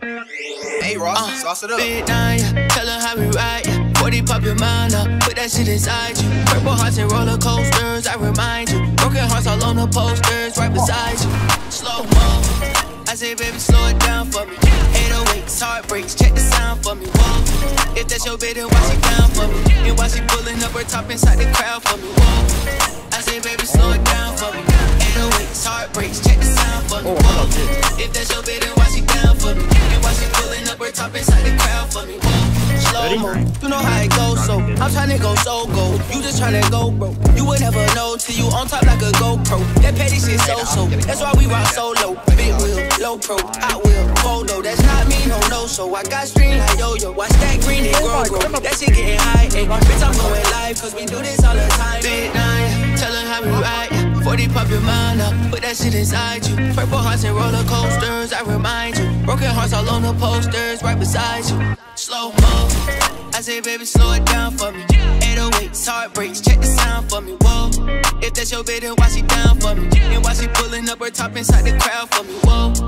Hey Ross, uh, sauce it up. Big nine, yeah. tell her how we ride. Yeah. 40 pop your mind up, put that shit inside you. Purple hearts and roller coasters, I remind you. Broken hearts all on the posters, right beside you. Slow mo. I say, baby, slow it down for me. 808s, heartbreaks, check the sound for me. Whoa. If that's your then why she down for me? And why she pulling up her top inside the crowd for me? Whoa. I say, baby, slow it down for me. 808s, heartbreaks, check the sound for me. Whoa. If that's your then why she down for me? Up inside the crowd for me? Slow mo, you know how it goes, so I'm tryna go so go. You just tryna go, bro. You would never know till you on top like a GoPro. That petty shit so so. That's why we rock solo. Big wheel, low pro, hot wheel, photo. That's not me, no no. So I got stream like yo yo. Watch that green and grow grow. That shit getting high, ayy. Bitch, I'm going live, cause we do this all the time. Big nine, tell her how we ride. 40 pop your mind up, put that shit inside you. Purple hearts and roller coasters, I remind you. Broken hearts all on the posters, right beside you. Slow mo. I say, baby, slow it down for me. 808s, heartbreaks, check the sound for me. Whoa. If that's your bid, then why she down for me? And why she pulling up her top inside the crowd for me? Whoa.